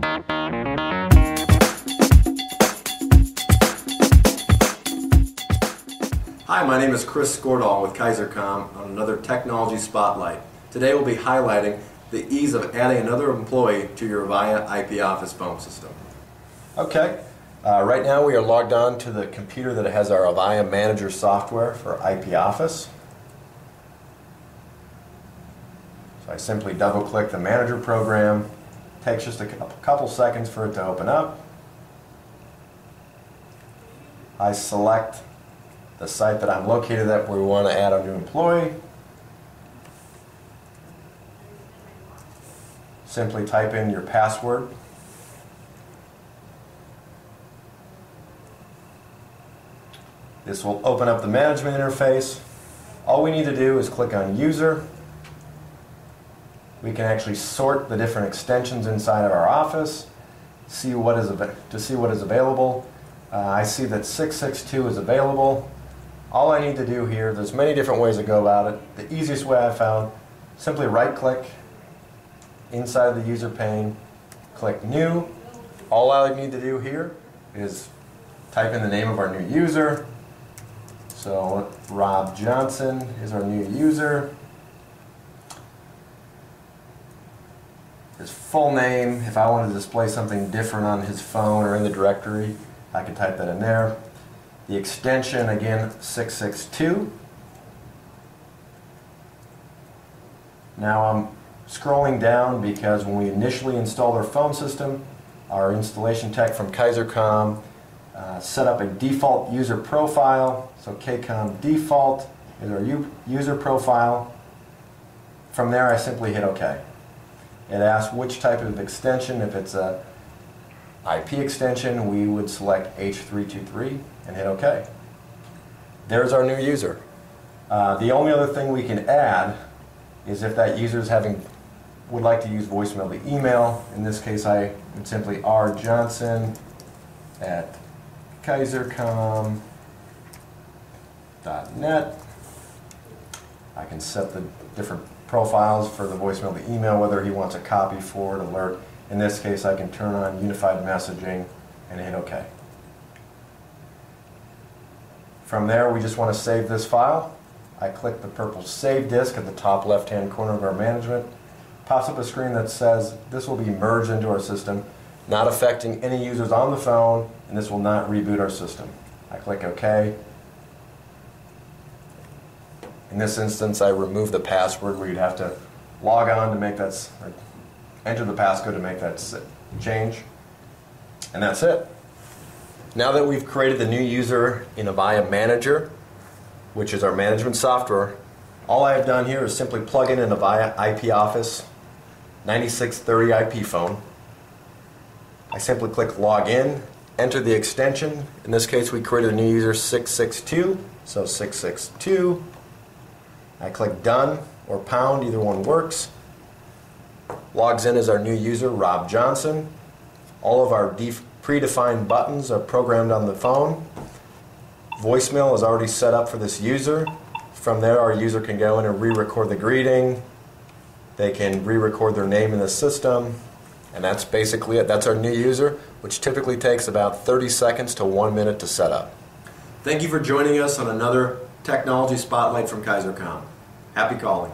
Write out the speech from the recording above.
Hi, my name is Chris Skordal with KAISERComm on another Technology Spotlight. Today we'll be highlighting the ease of adding another employee to your Avaya IP Office phone system. Okay, uh, right now we are logged on to the computer that has our Avaya Manager software for IP Office. So I simply double click the Manager program. Takes just a couple seconds for it to open up. I select the site that I'm located at where we want to add a new employee. Simply type in your password. This will open up the management interface. All we need to do is click on User. We can actually sort the different extensions inside of our office, see what is to see what is available. Uh, I see that 662 is available. All I need to do here, there's many different ways to go about it. The easiest way I found, simply right click inside the user pane, click new. All I need to do here is type in the name of our new user. So Rob Johnson is our new user. His full name, if I want to display something different on his phone or in the directory, I can type that in there. The extension, again, 662. Now I'm scrolling down because when we initially installed our phone system, our installation tech from KAISERComm uh, set up a default user profile. So KCOM default is our user profile. From there I simply hit OK. It asks which type of extension, if it's a IP extension, we would select H323 and hit OK. There's our new user. Uh, the only other thing we can add is if that user is having would like to use voicemail to email. In this case, I would simply R Johnson at kaisercom.net. I can set the different profiles for the voicemail to email, whether he wants a copy, forward, alert. In this case, I can turn on unified messaging and hit OK. From there, we just want to save this file. I click the purple Save Disk at the top left-hand corner of our management. Pops up a screen that says this will be merged into our system, not affecting any users on the phone, and this will not reboot our system. I click OK. In this instance, I remove the password where you'd have to log on to make that, enter the passcode to make that change. And that's it. Now that we've created the new user in Avaya Manager, which is our management software, all I have done here is simply plug in an Avaya IP Office 9630 IP phone. I simply click log in, enter the extension. In this case, we created a new user 662, so 662. I click done or pound, either one works. Logs in as our new user, Rob Johnson. All of our predefined buttons are programmed on the phone. Voicemail is already set up for this user. From there, our user can go in and re-record the greeting. They can re-record their name in the system. And that's basically it. That's our new user, which typically takes about 30 seconds to one minute to set up. Thank you for joining us on another Technology Spotlight from Kaiser KAISERComm. Happy calling.